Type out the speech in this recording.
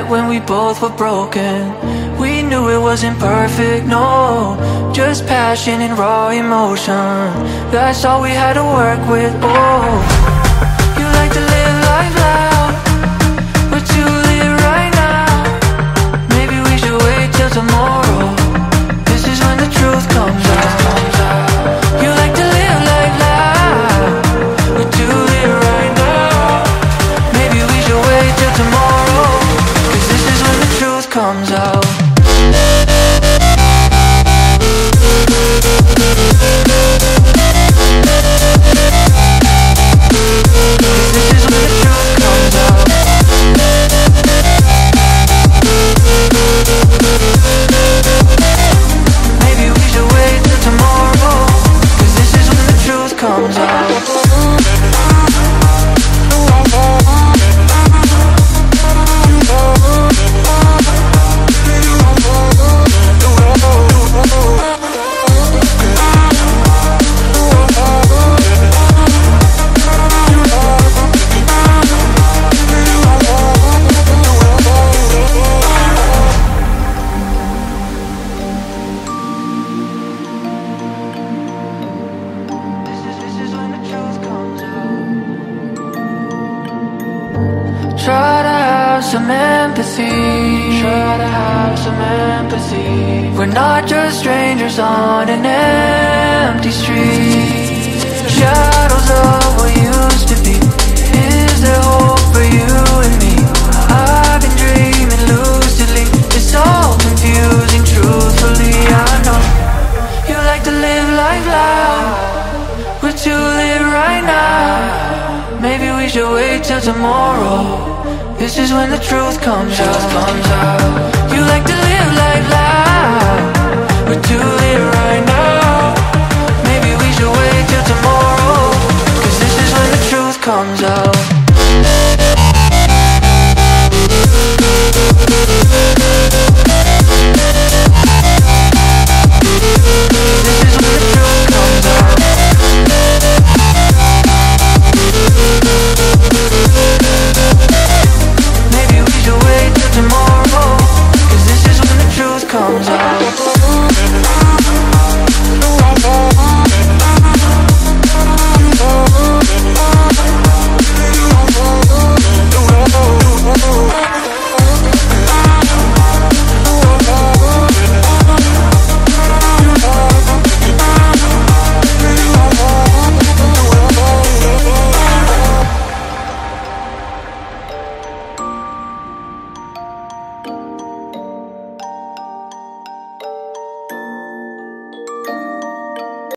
when we both were broken. We knew it wasn't perfect, no. Just passion and raw emotion. That's all we had to work with, oh You like to live life loud comes out have some empathy. Try to have some empathy. We're not just strangers on an empty street. Shadows of what used to be. Is there hope for you and me? I've been dreaming lucidly. It's all confusing truthfully I know. You like to live life loud. We're too live right now. Maybe we should wait till tomorrow This is when the truth comes out, comes out You like to live life loud. But you live right now. Maybe we should wait till tomorrow. Cause this is when the truth comes out